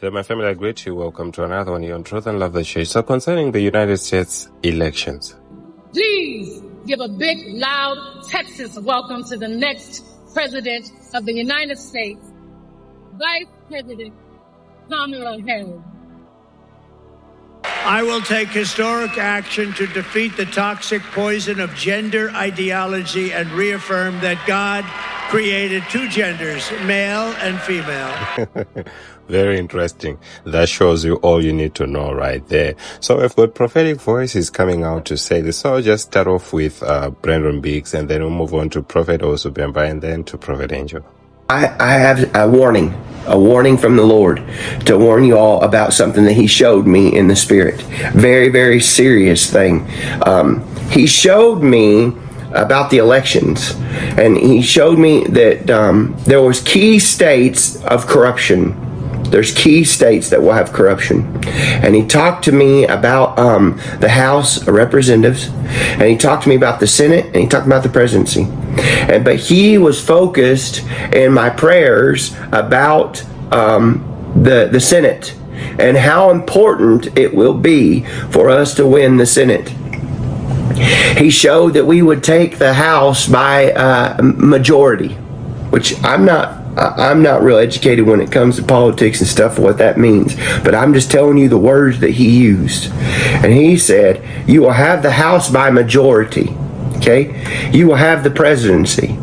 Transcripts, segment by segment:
Hello, my family. I greet you. Welcome to another one here on Truth and Love the Church. So, concerning the United States elections, Please give a big, loud Texas welcome to the next president of the United States, Vice President Kamala Harris. I will take historic action to defeat the toxic poison of gender ideology and reaffirm that God created two genders, male and female. very interesting. That shows you all you need to know right there. So, we've got prophetic voices coming out to say this. So, I'll just start off with uh, Brandon Biggs and then we'll move on to Prophet Owusu Bempah and then to Prophet Angel. I, I have a warning, a warning from the Lord to warn you all about something that He showed me in the Spirit. Very, very serious thing. Um, he showed me about the elections, and He showed me that um, there was key states of corruption. There's key states that will have corruption, and He talked to me about um, the House of Representatives, and He talked to me about the Senate, and He talked about the presidency. And but He was focused in my prayers about um, the the Senate and how important it will be for us to win the Senate. He showed that we would take the House by uh, majority, which I'm not. I'm not real educated when it comes to politics and stuff, what that means. But I'm just telling you the words that he used. And he said, You will have the House by majority. Okay? You will have the presidency.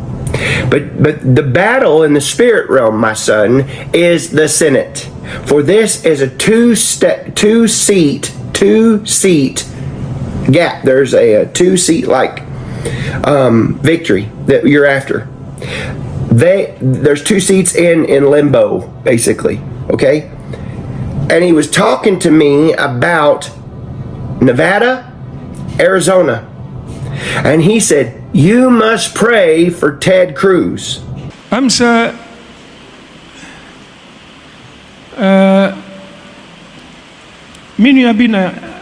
But but the battle in the spirit realm, my son, is the Senate. For this is a two step two seat, two seat gap. There's a, a two seat like um, victory that you're after. They there's two seats in in limbo, basically. Okay? And he was talking to me about Nevada, Arizona. And he said, You must pray for Ted Cruz. I'm sir. Uh, me nua bi na ɔ- ɔ-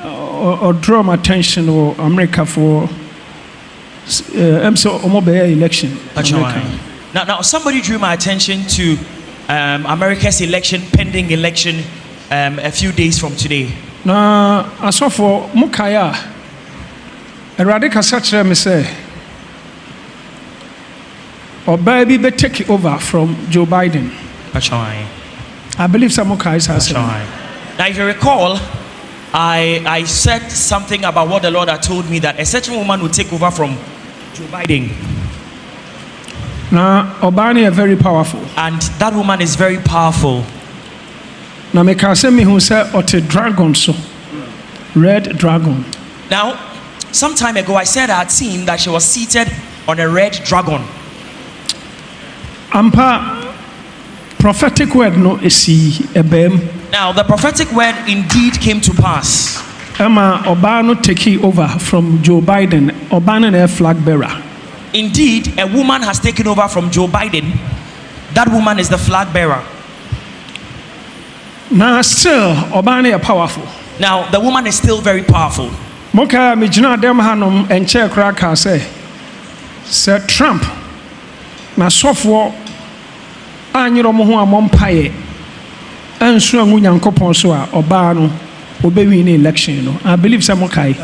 ɔdraw my attention wɔ America for uh, ɛm sɛ election. That's America. right. Now, now, somebody drew my attention to um, America's election, pending election, um, a few days from today. Na asɔfo mo kae a Awurade kasa kyerɛ me sɛ ɔbaa bi bɛ take over from Joe Biden. I believe sɛ mo kae saa That's Now, if you recall, I, I said something about what the Lord had told me that a certain woman would take over from Joe Biden, Na ɔbaa no very powerful. and that woman is very powerful. Meka sɛ mehu sɛ ɔte dragon so. Red dragon. Now, some time ago, I said I had seen that she was seated on a red dragon. ampa prophetic word no esi ɛbɛm Now, the prophetic word indeed came to pass. ɛma ɔbaa no take over from joe biden ɔbaa no na flag bearer Indeed, a woman has taken over from Joe Biden. That woman is the flag bearer. na still ɔbaa no yɛ powerful Now, the woman is still very powerful. moka a megyina dɛm hanom koraa kaa sɛ sɛ trump n'asɔfoɔ anyerɛ ɔmo ho a ansu angu nyankopɔn so a ɔbaa no ɔbɛwi ne election no. I believe sɛ mokae.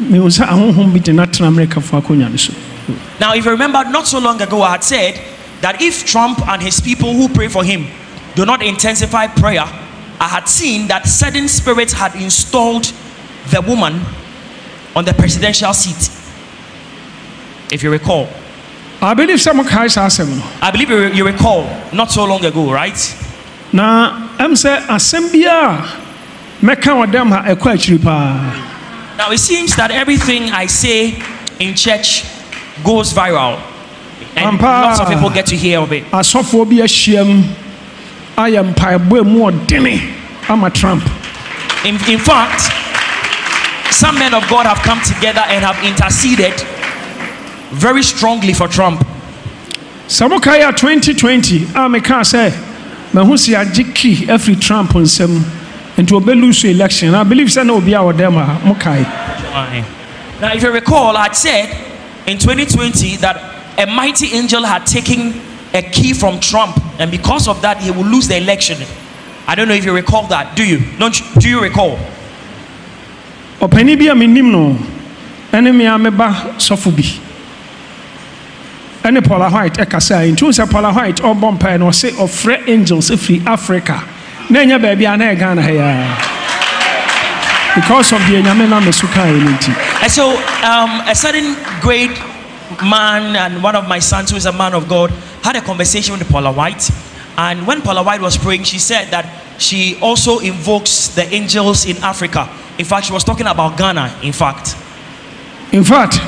Mehu sɛ ahohom bi de amerikafoɔ akonnwa no so. Now, if you remember, not so long ago, I had said that if Trump and his people who pray for him do not intensify prayer, I had seen that certain spirits had installed the woman on the presidential seat. If you recall, I believe saa asɛm no I believe you, you recall not so long ago, right? na sɛ asɛm biara mɛka wɔ dɛm ha akyiri paa Now, it seems that everything I say in church goes viral, and Ampa. lots of people get to hear of it. bi ahyiam ayɛ mpaebɔ mu ɔdene ama trump In, in fact, some men of God have come together and have interceded very strongly for Trump. sɛ mokae a 2020 a mekaa sɛ mahu si agye key afiri trump nsɛm nti ɔbɛlose election i believe sɛ na obi a mokae Now, if you recall, I said in 2020 that a mighty angel had taken a key from Trump, and because of that, he will lose the election. I don't know if you recall that. Do you? Don't you, do you recall? ɔpanin bi a menim no ɛne mmea meba sɔfo bi ɛne paula white ɛkasa yi nti sɛ paula white ɔbɔ mpae no ɔse ɔfrɛ angels firi africa na ɛnyɛ baabi a na ɛyɛ ghana ha because of the nyame na meso kae no nti And so, um, a certain great man and one of my sons, who is a man of God, had a conversation with Paula White. And when Paula White was praying, she said that she also invokes the angels in Africa. In fact, she was talking about Ghana, in fact. in fact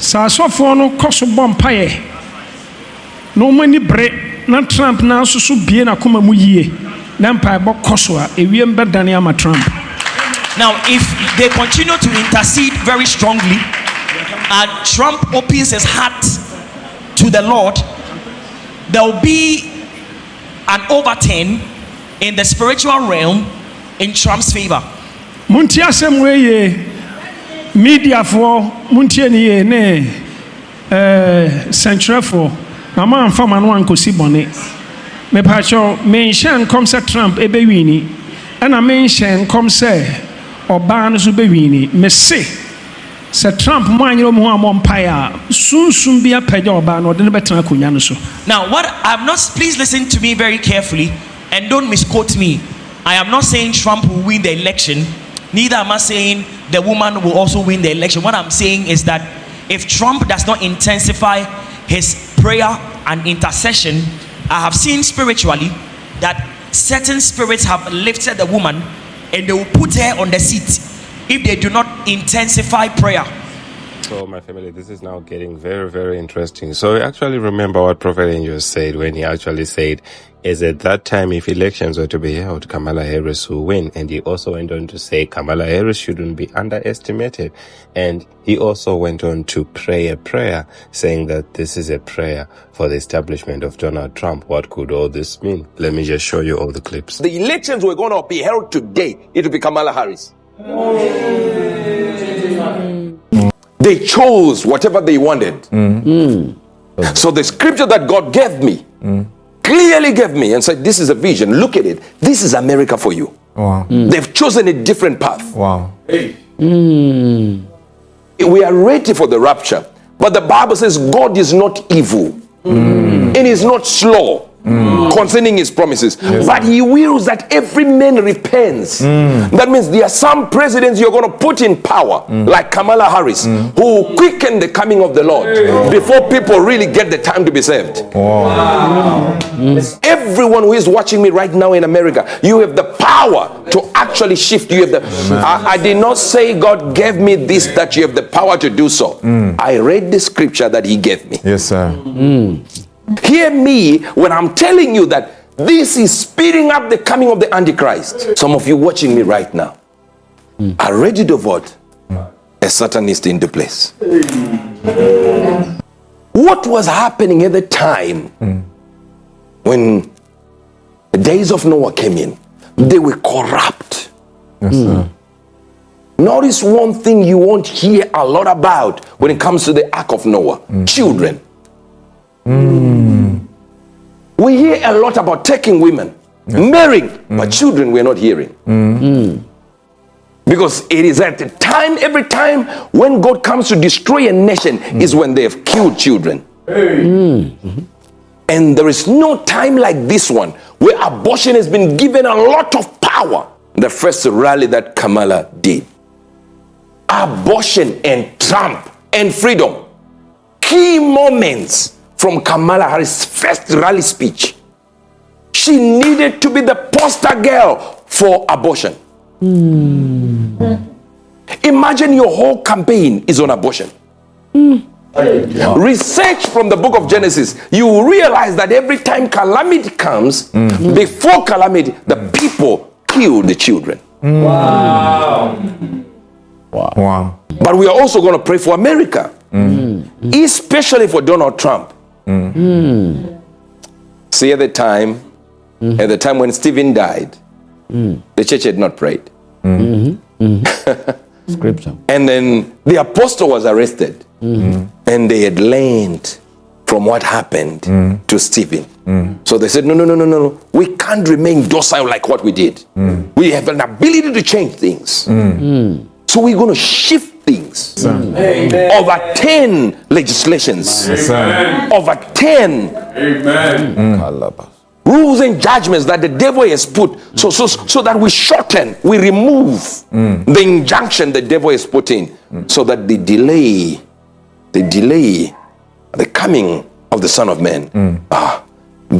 sɛ asɔfoɔ no kɔ so bɔ mpaeɛ na wɔn ani bere na trump na nso so bie n'akoma mu yie na mpaebɔ kɔ so a ewiem bɛdane ama trump Now, if they continue to intercede very strongly and Trump opens his heart to the Lord, there will be an overturn in the spiritual realm in Trump's favor. montie asɛm wei yie mediafoɔ montie ne yie ne ɛɛ sɛntwerɛfoɔ na ma no ankɔsi bɔne. Mepaakyɛw menhyɛ nkɔm sɛ trump ɛbɛwini ɛna menhyɛ nkɔm sɛ ɔbaa no so bɛwini mese sɛ trump mo anyerɛ mu a mɔmpaeɛ a sunsum bi apagya ɔbaa no ɔde no bɛtena akonnwa no so. Now, what I'm not, please listen to me very carefully and don't misquote me. I am not saying Trump will win the election, neither am I saying the woman will also win the election. What I'm saying is that if Trump does not intensify his prayer and intercession, I have seen spiritually that certain spirits have lifted the woman and they will put her on the seat if they do not intensify prayer. So, my family, this is now getting very, very interesting. So, I actually remember what Prophet Angel said when he actually said, is at that time, if elections were to be held, Kamala Harris will win. And he also went on to say Kamala Harris shouldn't be underestimated. And he also went on to pray a prayer saying that this is a prayer for the establishment of Donald Trump. What could all this mean? Let me just show you all the clips. the elections were going to be held today, it will be Kamala Harris. They chose whatever they wanted. Mm-hmm. So the scripture that God gave me clearly gave me and said, This is a vision. Look at it. This is America for you. Wow. Mm. They've chosen a different path. Wow. Mm. We are ready for the rapture. But the Bible says God is not evil mm. and is not slow Mm. concerning his promises, but he wills that every man repents. Mm. That means there are some presidents you're going to put in power, mm. like Kamala Harris, who will quicken the coming of the Lord before people really get the time to be saved. Everyone who is watching me right now in America, you have the power to actually shift. You have the. I, I did not say God gave me this that you have the power to do so. I read the scripture that He gave me. Yes, sir. Hear me when I'm telling you that this is speeding up the coming of the Antichrist. Some of you watching me right now are ready to vote a Satanist into place. What was happening at the time when the days of Noah came in? They were corrupt. Yes. Notice one thing you won't hear a lot about when it comes to the Ark of Noah mm. children. Mm. We hear a lot about taking women, marrying, but mm. children we're not hearing. Mm. Because it is at the time, every time when God comes to destroy a nation, is when they have killed children. And there is no time like this one where abortion has been given a lot of power. The first rally that Kamala did. Abortion and Trump and freedom. Key moments from Kamala Harris' first rally speech. She needed to be the poster girl for abortion. Hmm. Imagine your whole campaign is on abortion. Hmm. Research from the book of Genesis, you realize that every time calamity comes, hmm. before calamity, the people kill the children. Wow. Wow. But we are also going to pray for America, especially for Donald Trump. Mm. See, at the time, at the time when Stephen died, the church had not prayed. Mm-hmm. Mm-hmm. Scripture. Mm-hmm. And then the apostle was arrested, and they had learned from what happened mm. to Stephen. Mm. So they said, no, no, no, no, no, no. We can't remain docile like what we did. We have an ability to change things. So we're going to shift things. over ten legislations. Overturn mm. rules and judgments that the devil has put so so so that we shorten we remove mm. the injunction the devil has put in mm. so that the delay the delay the coming of the son of man ah,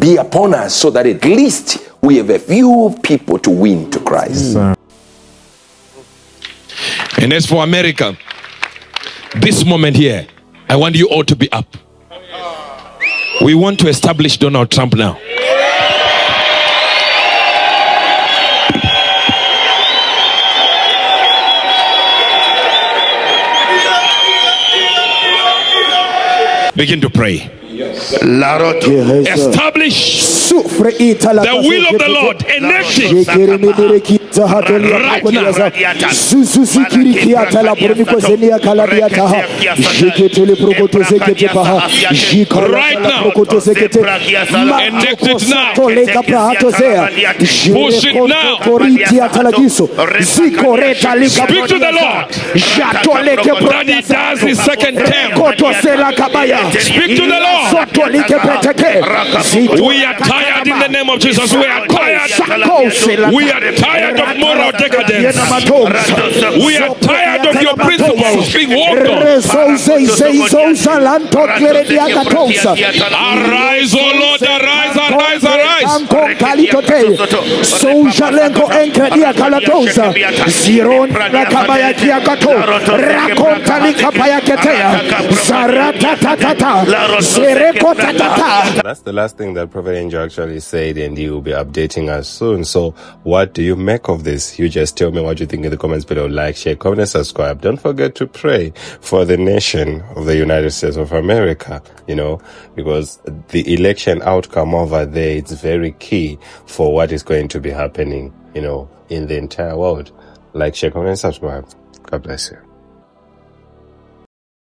be upon us so that at least we have a few people to win to christ And as for America, this moment here, I want you all to be up. We want to establish Donald Trump now. Begin to pray. Establish the will of the Lord. It. Right now. Right now. Enact it now. Push it now. Speak to the Lord. That he does his second term. Speak to the Lord. We are tired in the name of Jesus. We are tired. We are tired of moral decadence. We are tired of your principles being walked on. Arise, O Lord, arise, arise, arise. Soujalenko enkredia kalatosa ziron rakabaya kiakato rakonta likapaya ketea zarata tatata zereko tatata That's the last thing that Prophet Angel actually said, and he will be updating us soon. So, what do you make of this? You just tell me what you think in the comments below. Like, share, comment, and subscribe. Don't forget to pray for the nation of the United States of America, you know, because the election outcome over there is very key for what is going to be happening, you know, in the entire world. Like, share, comment, and subscribe. God bless you.